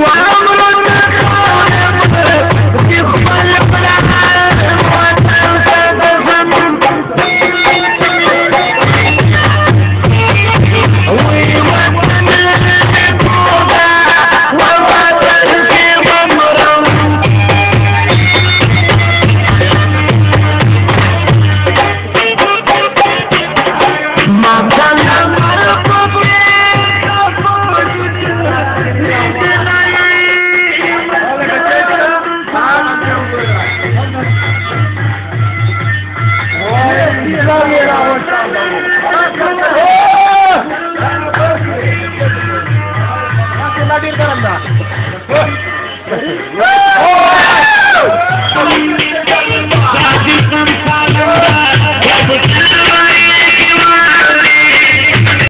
完了 oh!